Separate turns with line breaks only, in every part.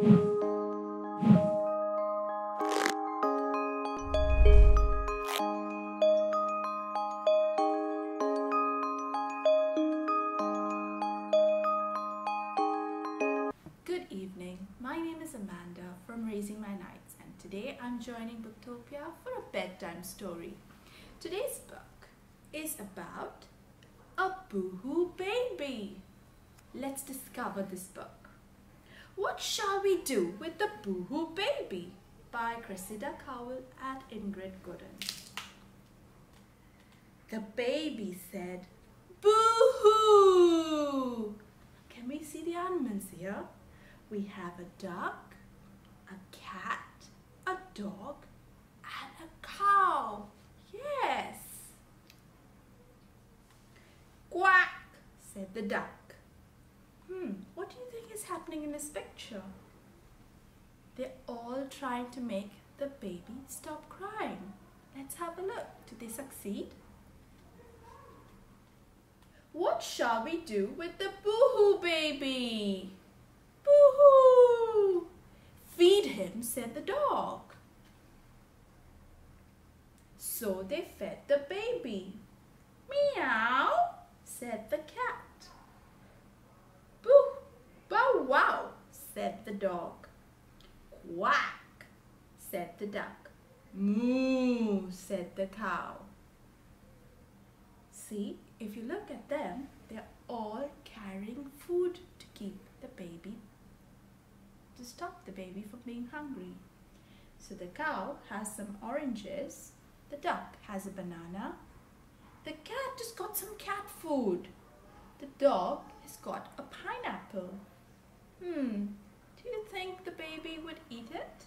Good evening. My name is Amanda from Raising My Knights, and today I'm joining Booktopia for a bedtime story. Today's book is about a boohoo baby. Let's discover this book. What shall we do with the boohoo baby? By Cressida Cowell and Ingrid Godon. The baby said, Boo-hoo! Can we see the animals here? We have a duck, a cat, a dog, and a cow. Yes. Quack, said the duck. Hmm, what do you think is happening in this picture? They're all trying to make the baby stop crying. Let's have a look. Did they succeed? What shall we do with the boohoo baby? Boohoo! Feed him, said the dog. So they fed the baby. Meow, said the cat. Boo, bow wow, said the dog. Quack, said the duck. Moo, said the cow. See, if you look at them, they're all carrying food to keep the baby, to stop the baby from being hungry. So the cow has some oranges, the duck has a banana, the cat just got some cat food, the dog has got a pineapple. Hmm, you think the baby would eat it?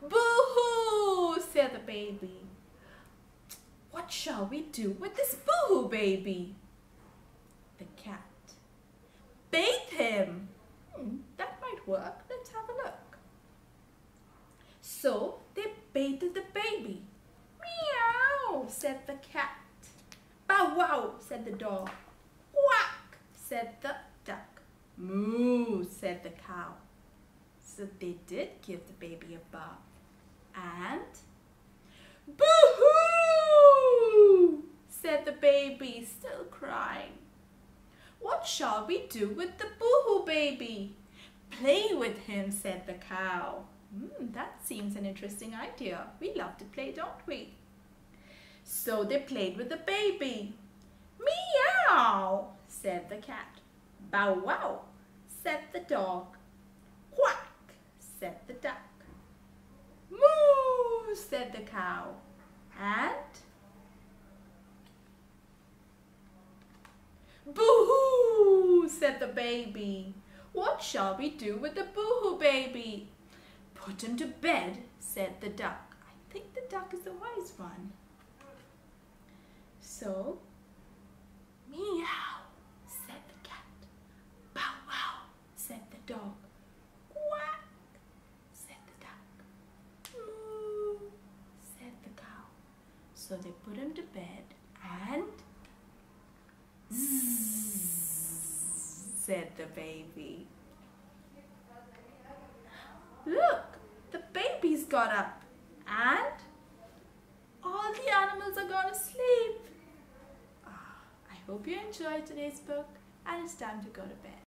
Boo-hoo, said the baby. What shall we do with this boo-hoo baby? The cat. Bathe him. Hmm, that might work. Let's have a look. So they bathed the baby. Meow, said the cat. Bow wow, said the dog. Quack, said the. Moo, said the cow. So they did give the baby a bath. And Boo-hoo! said the baby, still crying. What shall we do with the boohoo baby? Play with him, said the cow. Mm, that seems an interesting idea. We love to play, don't we? So they played with the baby. Meow, said the cat. Bow wow, said the dog. Quack, said the duck. Moo, said the cow. And Boo-hoo, said the baby. What shall we do with the boo-hoo baby? Put him to bed, said the duck. I think the duck is the wise one. So, meow, said the cat. Bow wow, said the dog. Quack, said the duck. Moo, said the cow. So they put him to bed and said the baby. Look, the baby's got up and all the animals are gone to sleep. Oh, I hope you enjoyed today's book and it's time to go to bed.